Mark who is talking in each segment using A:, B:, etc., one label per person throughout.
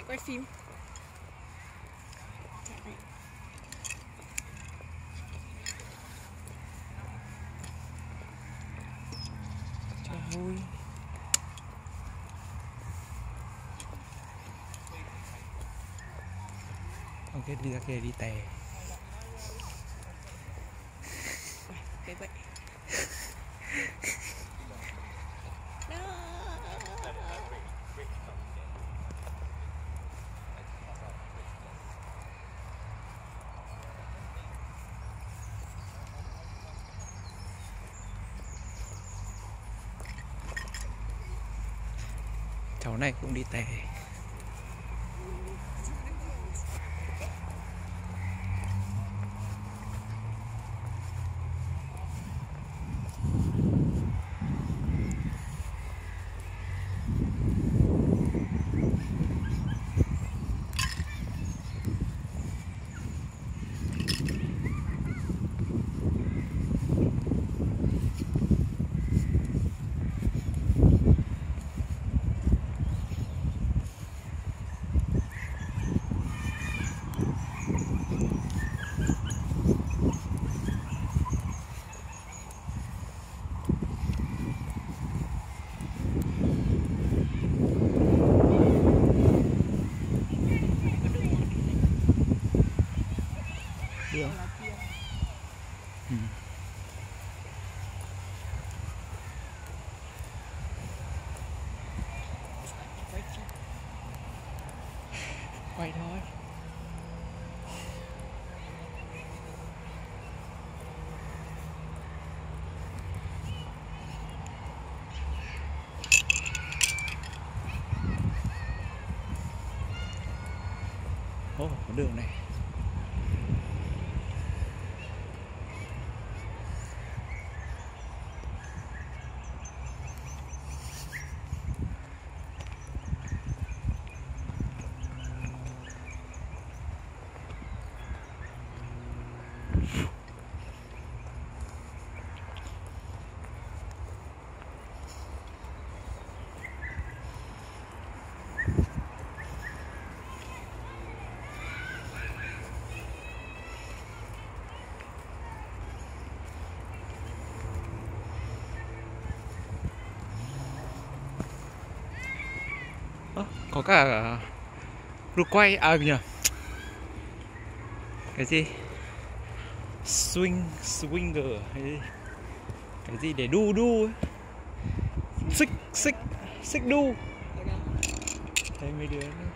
A: mẹ quay phim.
B: Cho vui. Ok đi ra kia đi tè. Này cũng đi tè được ừ. quay thôi con đường này. Có cả lục quay à nhỉ cái gì swing, swinger hay gì? cái gì để đu đu ấy. xích xích xích đu thấy mấy đứa nữa.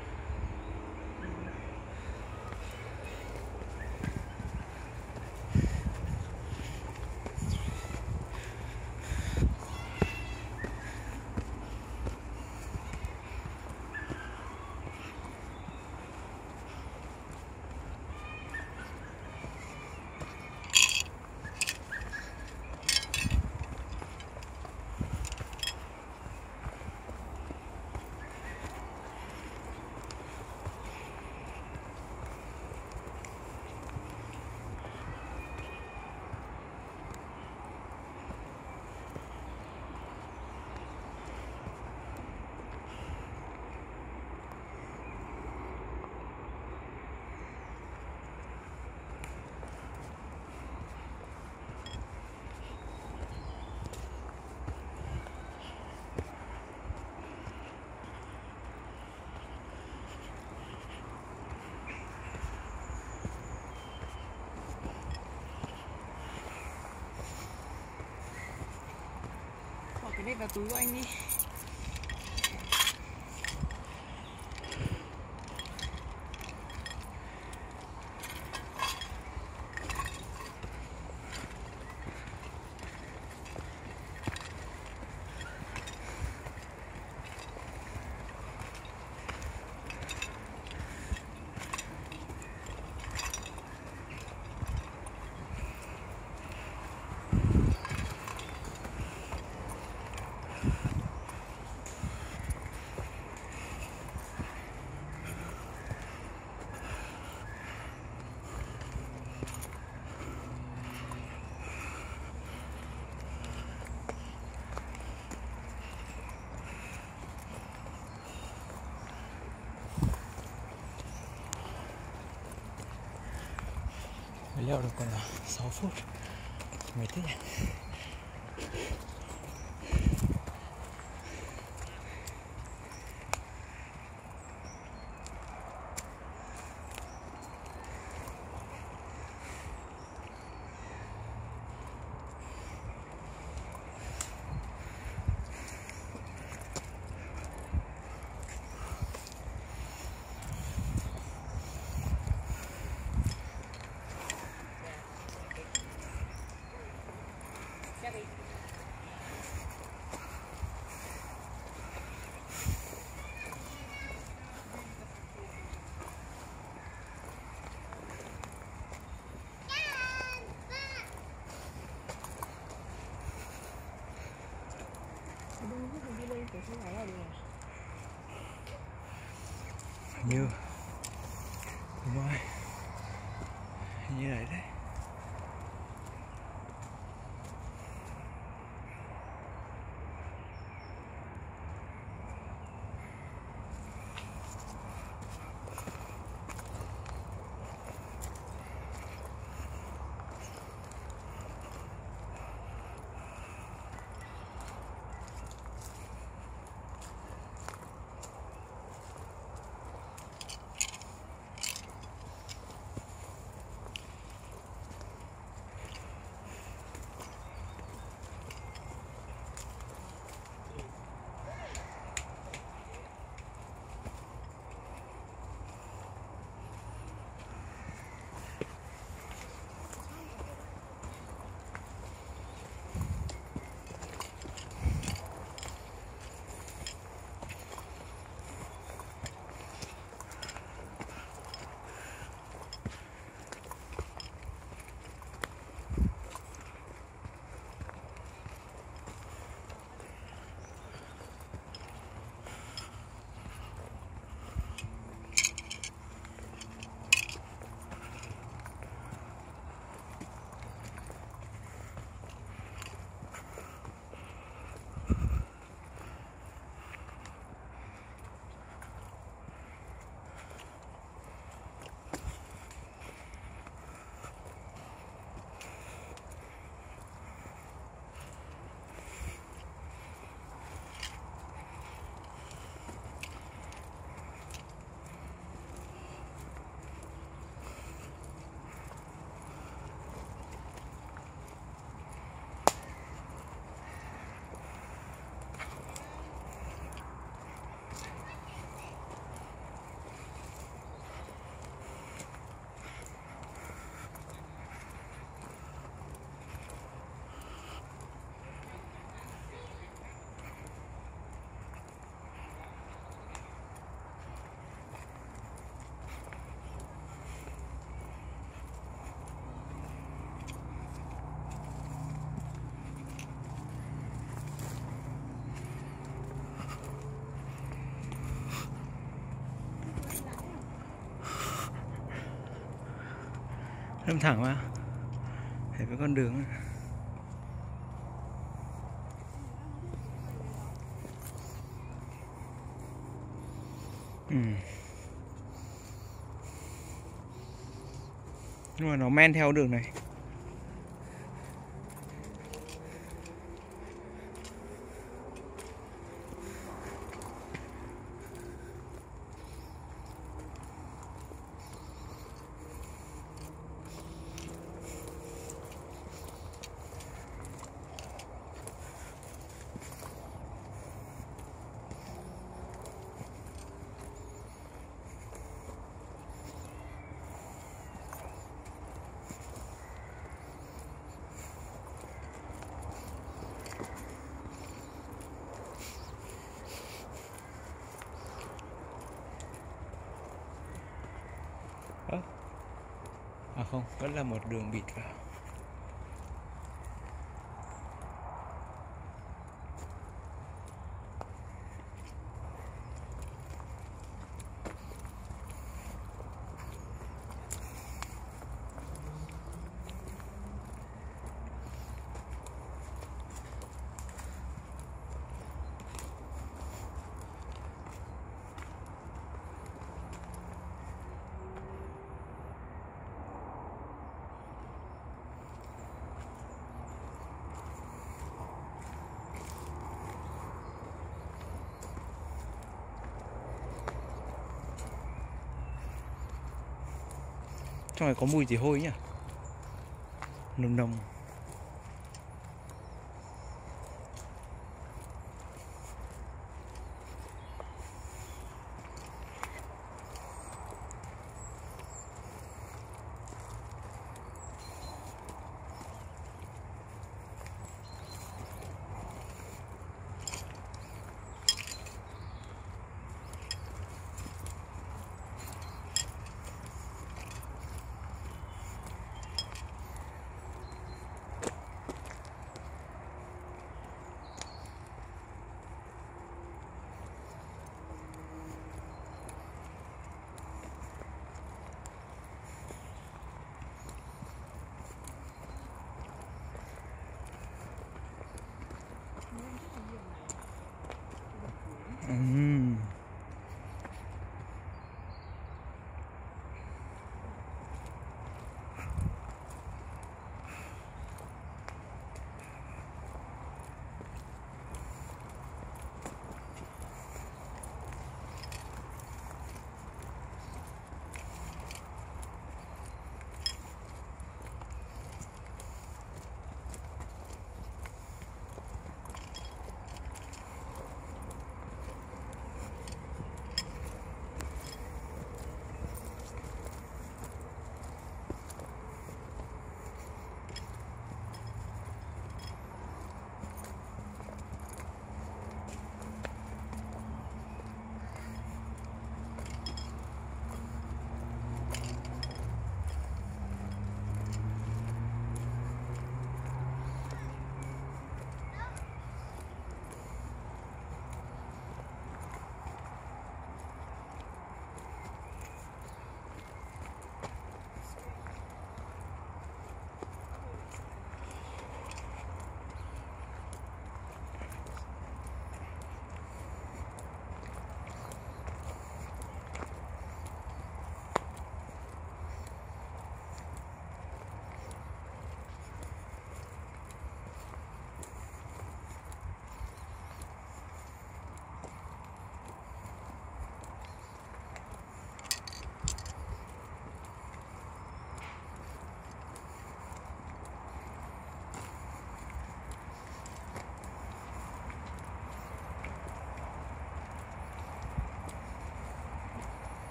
A: Cái này vào túi của anh đi.
B: veldig avlukkende. Så fort. Midt i det. Nhỉ như đâm thẳng vào thấy với con đường ừ. nhưng mà nó men theo đường này. À không vẫn là một đường bịt vào. Trong này có mùi gì hôi nhỉ. Nồng nồng.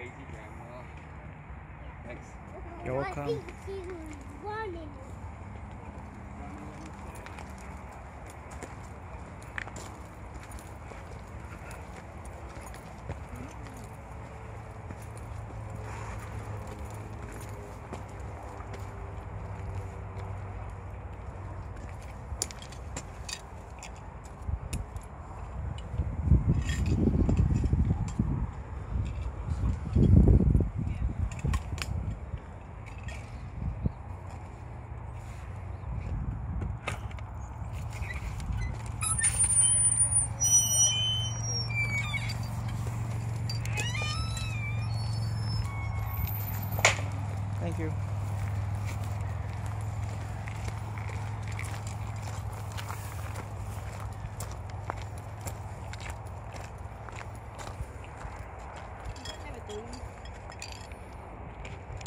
C: Crazy grandma. Thanks.
B: You're welcome.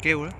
B: qué, weón?